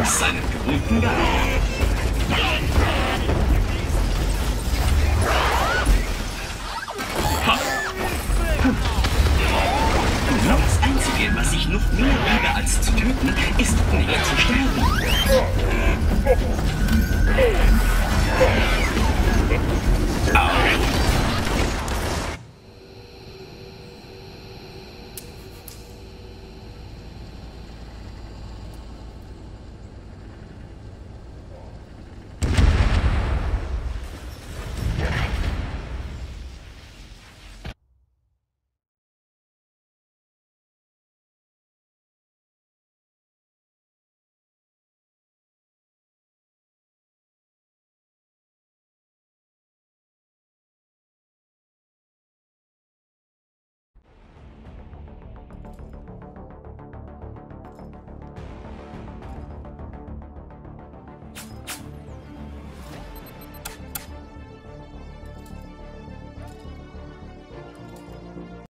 nach seinem berühmten Gang. Ha! Hm. Was ich noch mehr liebe als zu töten, ist